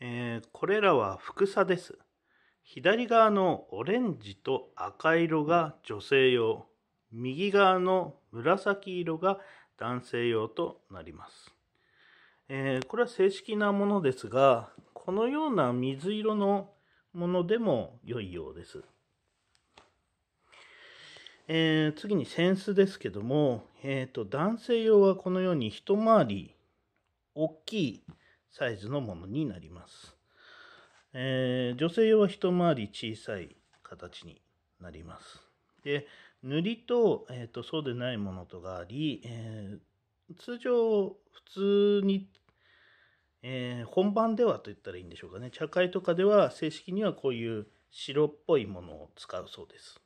えーこれらは複差です。左側のオレンジと赤色が女性用、右側の紫色が男性用となります。えーこれは正式なものですが、このような水色のものでも良いようです。えー次に扇子ですけども、えーと男性用はこのように一回り大きいサイズのものになります。えー女性用は一回り小さい形になります。で、塗りと,、えーとそうでないものとがあり、えー通常普通に、えー本番ではと言ったらいいんでしょうかね茶会とかでは正式にはこういう白っぽいものを使うそうです。